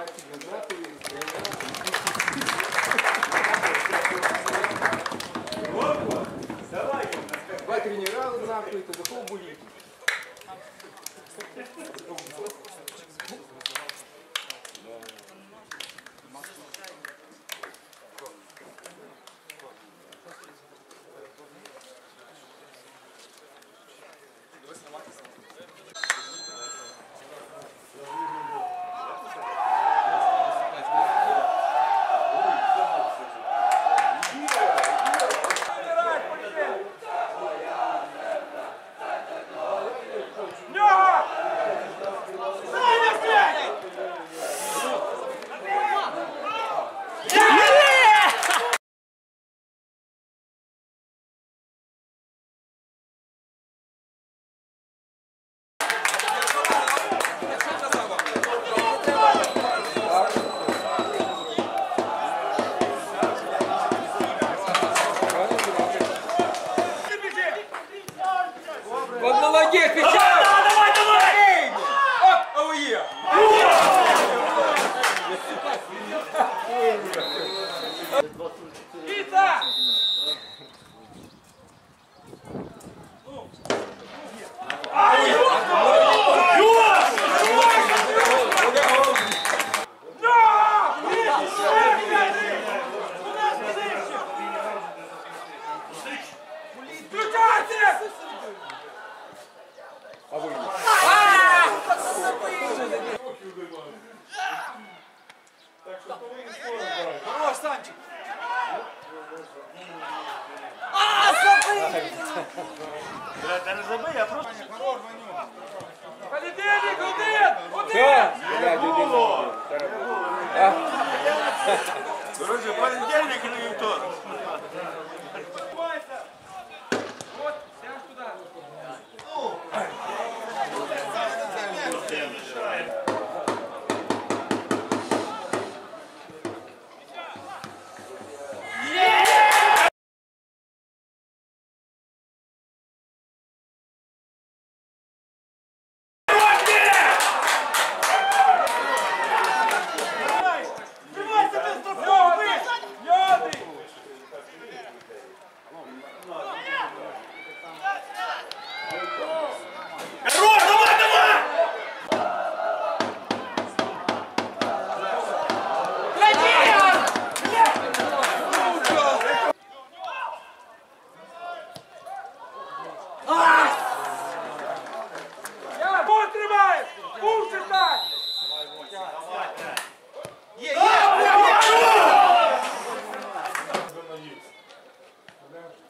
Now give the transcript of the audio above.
Паті Гендратові Два тренера нахуй, это такого будет. Включайте! Хорош, Санчик! Полетели, один! Один! Блядь, один нахуй. Короче, понедельник или вівторок. Ambassador.